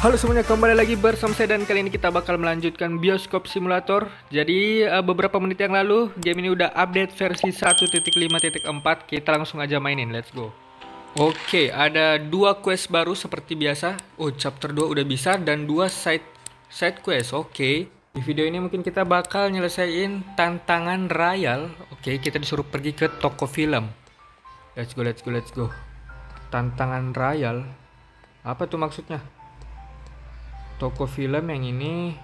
Halo semuanya, kembali lagi bersama saya dan kali ini kita bakal melanjutkan bioskop simulator. Jadi uh, beberapa menit yang lalu game ini udah update versi 1.5.4. Kita langsung aja mainin, let's go. Oke, ada dua quest baru seperti biasa. Oh, chapter 2 udah bisa dan dua side side quest. Oke. Di video ini mungkin kita bakal nyelesain tantangan Royal. Oke, kita disuruh pergi ke toko film. Let's go, let's go, let's go. Tantangan Royal. Apa tuh maksudnya? Toko film yang ini.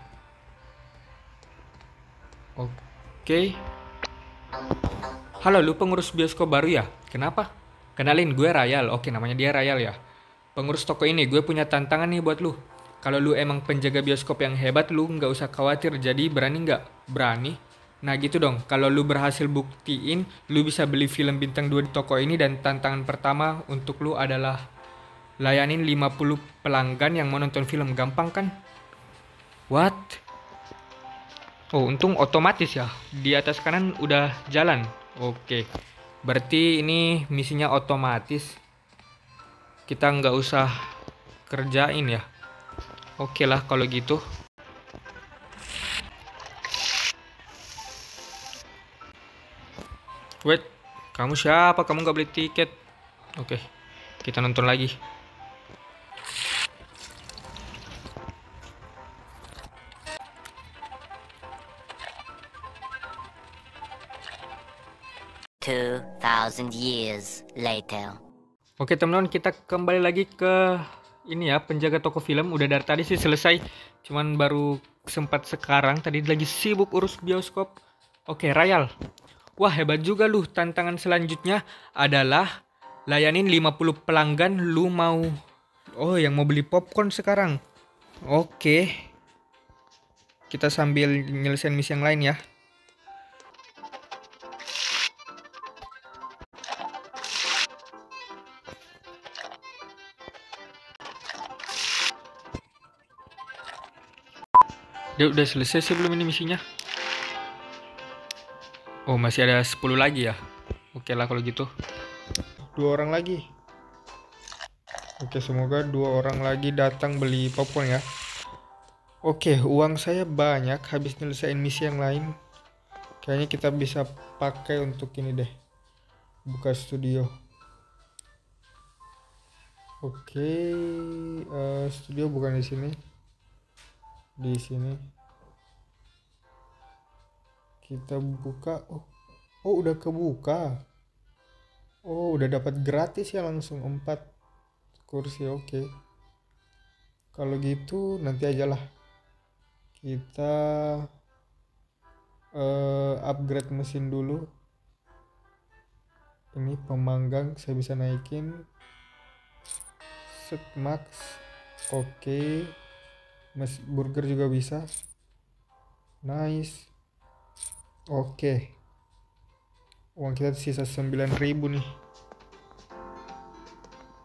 Oke. Halo lu pengurus bioskop baru ya? Kenapa? Kenalin gue Rayal. Oke namanya dia Rayal ya. Pengurus toko ini gue punya tantangan nih buat lu. Kalau lu emang penjaga bioskop yang hebat lu nggak usah khawatir. Jadi berani nggak? Berani? Nah gitu dong, kalau lu berhasil buktiin, lu bisa beli film bintang 2 di toko ini dan tantangan pertama untuk lu adalah layanin 50 pelanggan yang mau nonton film gampang kan? What? Oh, untung otomatis ya. Di atas kanan udah jalan. Oke. Berarti ini misinya otomatis. Kita nggak usah kerjain ya. Oke lah kalau gitu. Wait, kamu siapa? Kamu nggak beli tiket? Oke, kita nonton lagi. Two thousand years later. Oke teman-teman kita kembali lagi ke ini ya penjaga toko film. Udah dari tadi sih selesai cuman baru sempat sekarang. Tadi lagi sibuk urus bioskop. Oke Rayal. Wah hebat juga lu. Tantangan selanjutnya adalah layanin 50 pelanggan lu mau oh yang mau beli popcorn sekarang. Oke. Kita sambil nyelesain misi yang lain ya Dia udah selesai sih belum ini misinya? Oh, masih ada 10 lagi ya. Oke lah kalau gitu. Dua orang lagi. Oke, semoga dua orang lagi datang beli popcorn ya. Oke, uang saya banyak habis nyelesain misi yang lain. Kayaknya kita bisa pakai untuk ini deh. Buka studio. Oke, uh, studio bukan di sini di sini. Kita buka. Oh oh udah kebuka. Oh udah dapat gratis ya langsung. Empat kursi oke. Okay. kalau gitu nanti aja lah. Kita uh, upgrade mesin dulu. Ini pemanggang saya bisa naikin. Set max oke. okay. Mas burger juga bisa. Nice. Oke. Okay. Uang kita sisa 9000 nih.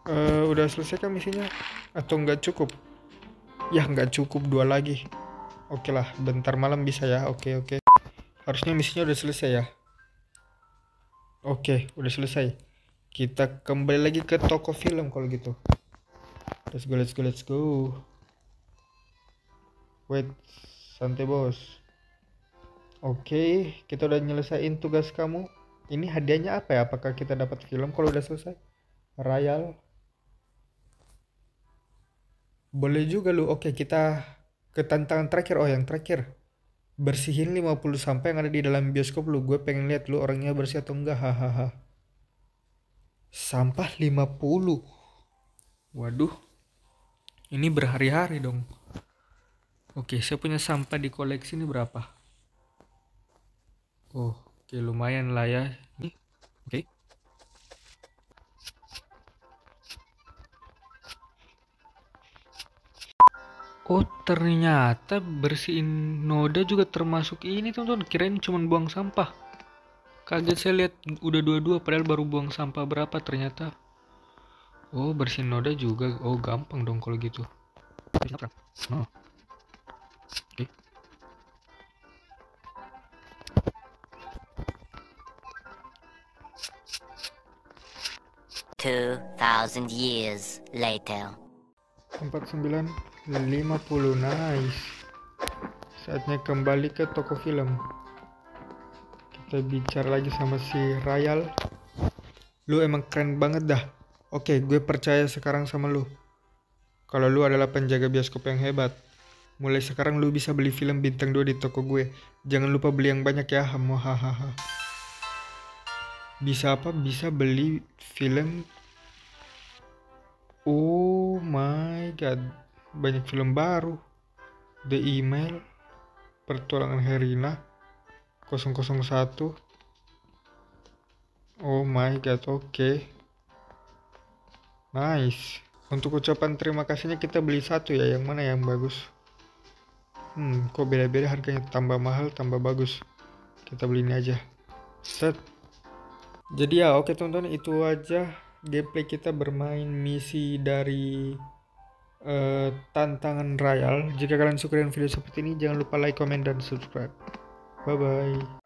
Uh, udah selesai kan misinya? Atau nggak cukup? Ya nggak cukup dua lagi. Oke okay lah, bentar malam bisa ya. Oke okay, oke. Okay. Harusnya misinya udah selesai ya. Oke, udah selesai. Kita kembali lagi ke toko film kalau gitu. Let's go, let's go, let's go. Wait, santai bos. Oke, kita udah nyelesain tugas kamu. Ini hadiahnya apa ya? Apakah kita dapat film kalau udah selesai? Royal. Boleh juga lu. Oke, kita ke tantangan terakhir. Oh, yang terakhir. Bersihin 50 sampah yang ada di dalam bioskop lu. Gue pengen lihat lu orangnya bersih atau enggak. Hahaha. Sampah 50. Waduh. Ini berhari-hari dong. Oke, saya punya sampah di koleksi ini berapa? Oh, oke lumayan lah ya. Oke. Oh, ternyata bersihin noda juga termasuk ini, teman-teman. Kirain cuma buang sampah. Kaget saya lihat udah dua-dua padahal baru buang sampah berapa ternyata. Oh, bersihin noda juga. Oh, gampang dong kalau gitu. Oh. Okay. Two thousand years later. Empat sembilan. 50 nice saatnya kembali ke toko film kita bicara lagi sama si Rayal lu emang keren banget dah oke gue percaya sekarang sama lu kalau lu adalah penjaga bioskop yang hebat mulai sekarang lu bisa beli film bintang 2 di toko gue. Jangan lupa beli yang banyak ya hahaha. Bisa apa? Bisa beli film. Oh my god. Banyak film baru. The Email Pertualangan Herina 001 Oh my god oke. Okay. Nice. Untuk ucapan terima kasihnya kita beli satu ya. Yang mana yang bagus Hmm kok beda-beda harganya Tambah mahal tambah bagus Kita beli ini aja Set Jadi ya oke teman-teman itu aja gameplay kita bermain misi dari uh, tantangan Royal. Jika kalian suka dengan video seperti ini, jangan lupa like, comment, dan subscribe. Bye bye.